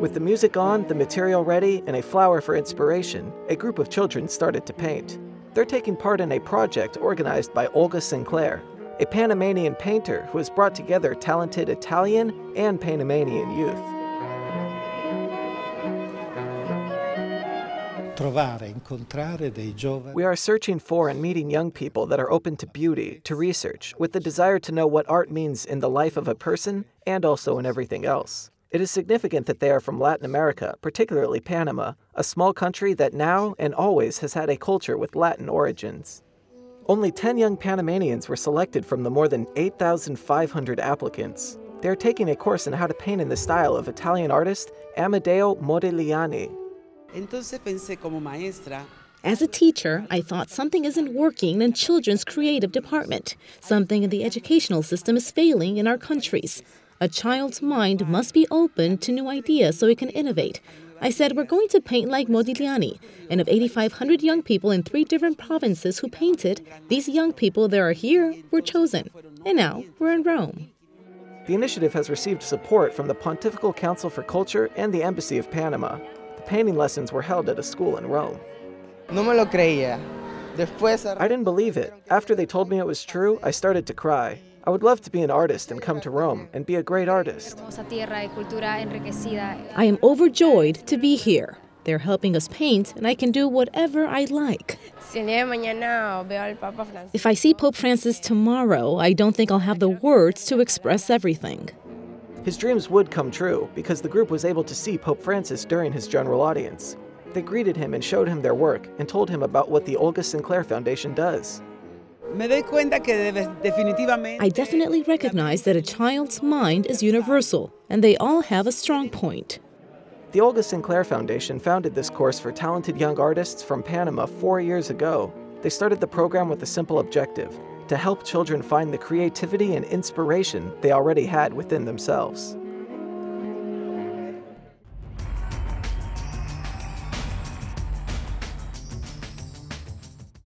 With the music on, the material ready, and a flower for inspiration, a group of children started to paint. They're taking part in a project organized by Olga Sinclair, a Panamanian painter who has brought together talented Italian and Panamanian youth. We are searching for and meeting young people that are open to beauty, to research, with the desire to know what art means in the life of a person and also in everything else. It is significant that they are from Latin America, particularly Panama, a small country that now and always has had a culture with Latin origins. Only 10 young Panamanians were selected from the more than 8,500 applicants. They are taking a course in how to paint in the style of Italian artist Amedeo Modigliani. As a teacher, I thought something isn't working in children's creative department. Something in the educational system is failing in our countries. A child's mind must be open to new ideas so it can innovate. I said, We're going to paint like Modigliani. And of 8,500 young people in three different provinces who painted, these young people that are here were chosen. And now we're in Rome. The initiative has received support from the Pontifical Council for Culture and the Embassy of Panama. The painting lessons were held at a school in Rome. No me lo creía. I didn't believe it. After they told me it was true, I started to cry. I would love to be an artist and come to Rome and be a great artist. I am overjoyed to be here. They're helping us paint, and I can do whatever I like. If I see Pope Francis tomorrow, I don't think I'll have the words to express everything. His dreams would come true because the group was able to see Pope Francis during his general audience. They greeted him and showed him their work and told him about what the Olga Sinclair Foundation does. I definitely recognize that a child's mind is universal, and they all have a strong point. The Olga Sinclair Foundation founded this course for talented young artists from Panama four years ago. They started the program with a simple objective to help children find the creativity and inspiration they already had within themselves.